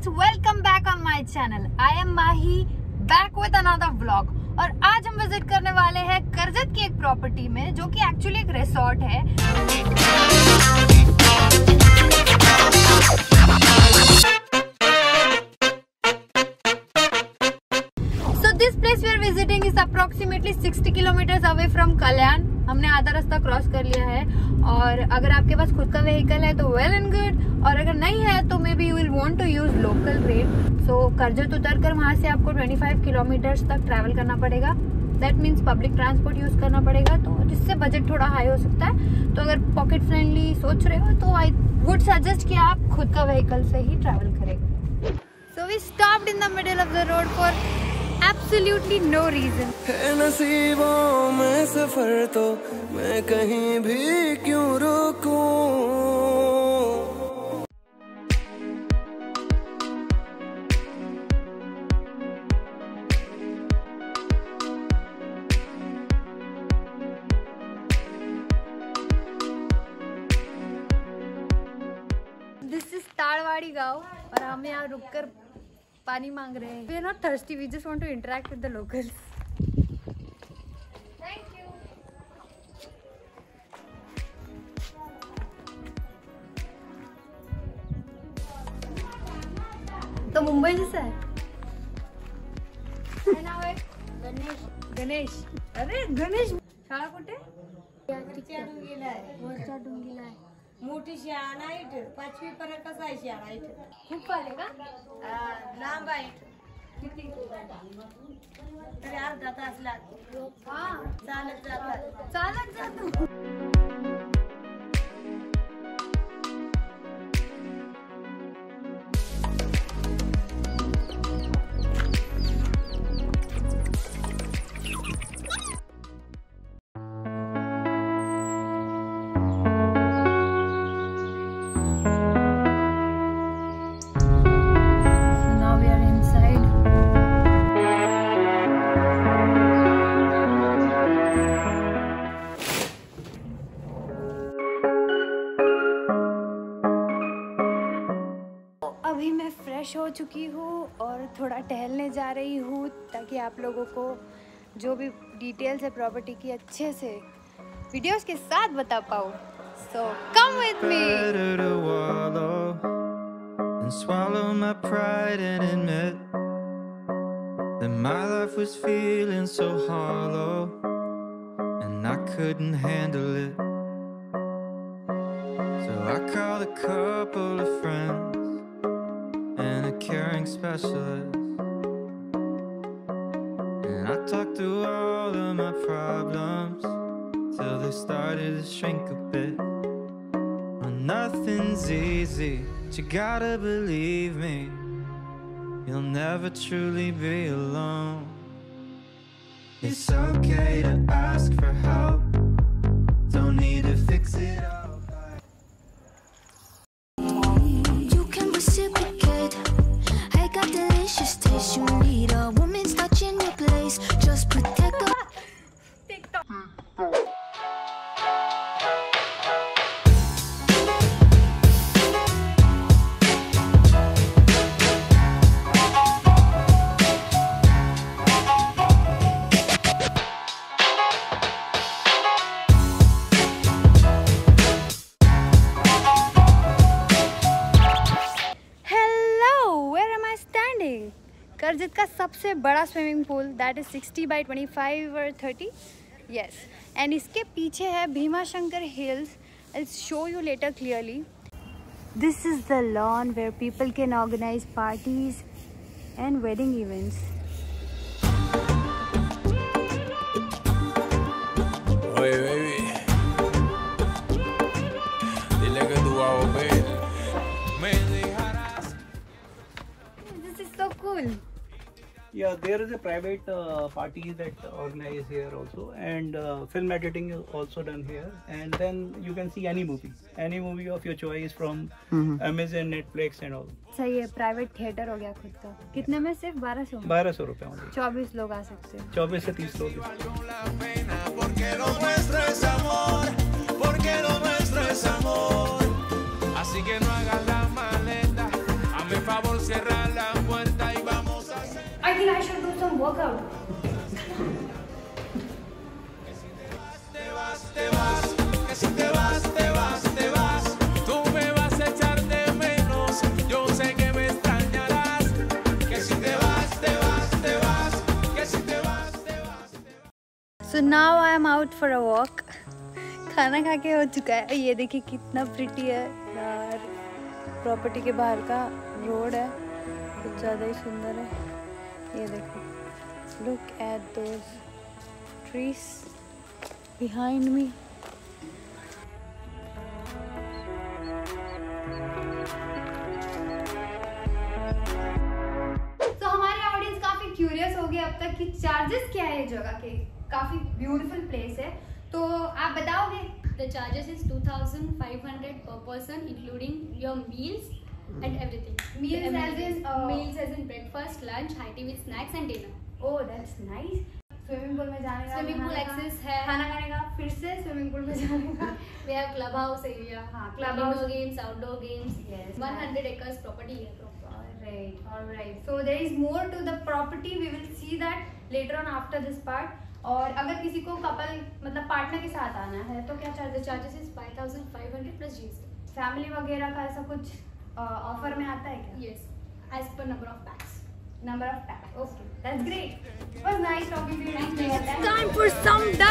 Guys welcome back on my channel I am Mahi back with another vlog और आज हम visit करने वाले हैं करजत की एक प्रॉपर्टी में, जो कि एक्चुअली एक रिसोर्ट है। So this place we are visiting is approximately 60 kilometres away from Kalyan हमने आधा रास्ता क्रॉस कर लिया है। और अगर आपके पास खुद का व्हीकल है तो वेल एंड गुड और अगर नहीं है तो maybe you will want to use local train so Karjat उतर कर वहाँ से आपको 25 किलोमीटर्स तक ट्रैवल करना पड़ेगा। That means public transport use करना पड़ेगा। तो जिससे बजट थोड़ा हाई हो सकता है। तो अगर पॉकेट फ्रेंडली सोच रहे हो तो आई वुड सजेस्ट कि आप खुद का व्हीकल से ही ट्रैवल करें। So we stopped in the middle of the road for absolutely no reason है नसीबों में सफ़र तो मैं कहीं भी क्यों रुकूं? दिस इज़ ताड़वाड़ी गाँव और हम यहाँ रुककर पानी मांग रहे हैं। We are not thirsty we just want to interact with the locals तो मुंबई जैसा है। नाव आहे गणेश। गणेश। अरे गणेश। शाळा कुठे? वरच्या डोंगीला आहे. मोठी शाळा नाही इथं. पाचवी पर्यंतच आहे शाळा इथं? खूप आले का? आ, लांब आहे किती? तरी अर्धा तास लागतो. हा. चालत जातात. चालत जातो. चुकी हूँ और थोड़ा टहलने जा रही हूँ ताकि आप लोगों को जो भी डिटेल्स है प्रॉपर्टी की अच्छे से वीडियोस के साथ बता पाऊँ so come with me and swallow my pride and admit that my life was feeling so hollow and I couldn't handle it. So I called a couple of friends caring specialist. And I talked through all of my problems till they started to shrink a bit. Well, nothing's easy, but you gotta believe me. You'll never truly be alone. It's okay to ask for help. Don't need to fix it all. सबसे बड़ा swimming pool that is 60 by 25 और 30 yes and इसके पीछे है Bhimashankar hills I show you later clearly this is the lawn where people can organise parties and wedding events Oye, baby. Yeah, there is a private uh, party that organize here also, and uh, film editing is also done here. And then you can see any movie, any movie of your choice from Amazon, Netflix, and all. सही है private theatre हो गया खुद का कितने में सिर्फ बारह सौ बारह सौ रुपये only. चौबीस लोग आ सकते हैं चौबीस से तीस लोग Porque lo nuestro es amor. Porque lo nuestro es amor. Así que no hagas la maleta. A mi favor cierra Think I should do some workout. So now I am out for a walk. खाना खा के हो चुका है ये देखिए कितना pretty है यार प्रॉपर्टी के बाहर का रोड है कुछ ज़्यादा ही सुंदर है ये देखो। Look at those trees behind me तो हमारे ऑडियंस काफ़ी क्यूरियस हो गए अब तक कि चार्जेस क्या है जगह के? काफ़ी ब्यूटीफुल प्लेस है। तो आप बताओगे? The charges is 2,500 per person, including your meals. And everything. Meals as in, uh, meals as in breakfast, lunch, high tea with snacks and dinner. Oh that's nice swimming pool में जाने का Swimming pool नहाने access है। खाना खाने का फिर से स्विमिंग पूल में जाने का We have clubhouse area. हाँ, clubhouse. Indoor games, outdoor games. Yes. 100 acres property है proper. Alright, alright. So there is more to the property. We will see that later on after this part. और अगर किसी को couple मतलब partner के साथ आना है तो क्या charges charges is 5,500 plus GST. Family वगैरह का ऐसा कुछ ऑफ़र में आता है क्या? Yes as per number of pax number of pax okay that's great it was nice talking to you thank you time for some day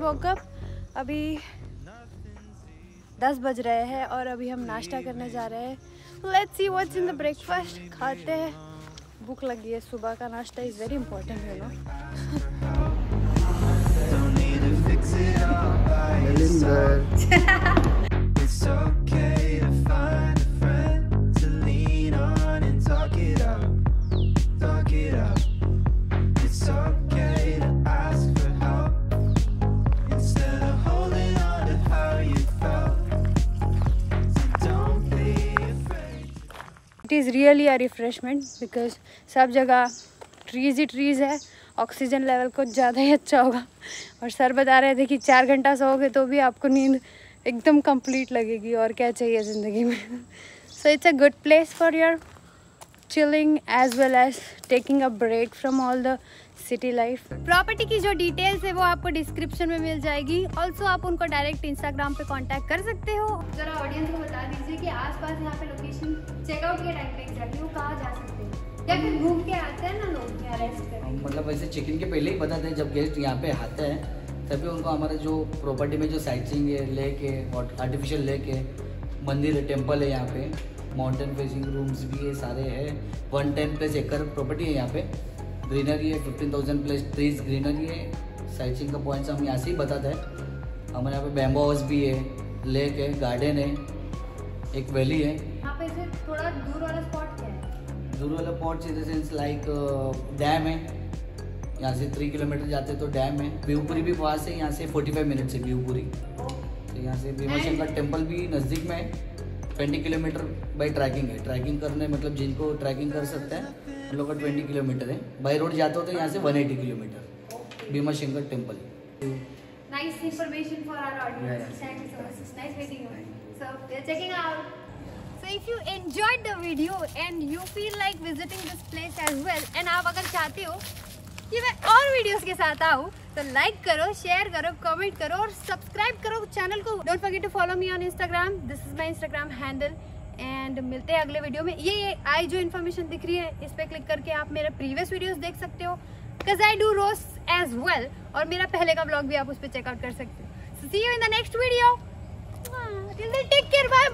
morning so up अभी दस बज रहे हैं और अभी हम नाश्ता करने जा रहे हैं। Let's see what's in the breakfast खाते हैं। भूख लगी है सुबह का नाश्ता इज़ वेरी इंपॉर्टेंट है no is really a refreshment because सब जगह ट्रीज ही ट्रीज़ है ऑक्सीजन लेवल कुछ ज़्यादा ही अच्छा होगा। और सर बता रहे थे कि चार घंटा सोओगे तो भी आपको नींद एकदम कंप्लीट लगेगी और क्या चाहिए ज़िंदगी में। So it's a good place for your chilling as well as taking a break from all the city life. Property की जो डिटेल्स है वो आपको डिस्क्रिप्शन में मिल जाएगी। ऑल्सो आप उनको डायरेक्ट इंस्टाग्राम पे कांटेक्ट कर सकते हो। जरा ऑडियंस को बता दीजिए कि आसपास यहाँ पे लोकेशन चेकआउट के टाइम पे एग्जैक्टली वो कहाँ जा सकते हैं। या फिर घूम के आते हैं ना लोग यहाँ रेस्ट करने मतलब वैसे चेक इन के पहले ही बताते हैं जब गेस्ट यहाँ पे आते हैं तभी उनको हमारे जो प्रॉपर्टी में जो साइट सीइंग है लेक है आर्टिफिशियल लेक है मंदिर है टेंपल है यहाँ पे माउंटेन फेसिंग रूम्स भी है सारे है। वन टेन प्लस एकड़ प्रॉपर्टी है यहाँ पे। ग्रीनरी है fifteen thousand plus trees greenery है। साइट सीइंग का पॉइंट्स हम यहाँ से ही बताते हैं। हमारे यहाँ पे बैम्बो हाउस भी है लेक है गार्डन है एक वैली है। पे से थोड़ा दूर वाला स्पॉट क्या है? दूर वाला in the sense like dam है। यहाँ से थ्री किलोमीटर जाते तो डैम है। बीवपुरी भी पास है यहाँ से फोर्टी फाइव मिनट है बीवपुरी तो यहाँ से भीमाशंकर टेंपल भी नज़दीक में है। ट्वेंटी किलोमीटर बाई ट्रैकिंग है। ट्रैकिंग करने मतलब जिनको ट्रैकिंग कर सकते हैं उन लोग का ट्वेंटी किलोमीटर है बाई रोड जाते हो तो यहाँ से one eighty kilometre Bhimashankar temple nice information for our audience. Yeah, yeah. Thank you so much. It's nice meeting you. So we're checking out. So if you enjoyed the video and you feel like visiting this place as well and आप अगर चाहते हो कि मैं और videos के साथ आऊँ तो लाइक करो शेयर करो कमेंट करो और सब्सक्राइब करो चैनल को don't forget to follow me on Instagram this is my Instagram handle and मिलते हैं अगले वीडियो में। ये आई जो इन्फॉर्मेशन दिख रही है, इस पर क्लिक करके आप मेरे प्रीवियस वीडियोस देख सकते हो। Because I do rows as well और मेरा पहले का ब्लॉग भी आप उस पर चेकआउट कर सकते हो। See you in the next video take care bye